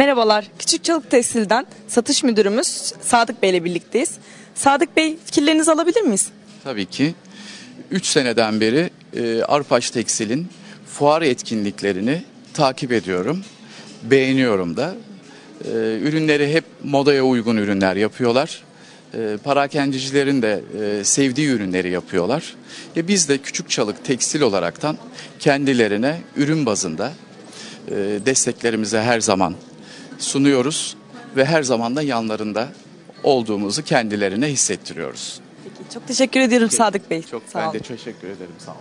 Merhabalar, Küçük Çalık Tekstil'den satış müdürümüz Sadık Bey ile birlikteyiz. Sadık Bey fikirlerinizi alabilir miyiz? Tabii ki 3 seneden beri e, Arpaş Tekstil'in fuar etkinliklerini takip ediyorum. Beğeniyorum da. E, ürünleri hep modaya uygun ürünler yapıyorlar. E, parakendicilerin de e, sevdiği ürünleri yapıyorlar. E, biz de Küçük Çalık Tekstil olaraktan kendilerine ürün bazında e, desteklerimizi her zaman sunuyoruz ve her zaman da yanlarında olduğumuzu kendilerine hissettiriyoruz. Peki, çok teşekkür ediyorum Sadık Bey. Çok Sağ ben olun. de teşekkür ederim. Sağ olun.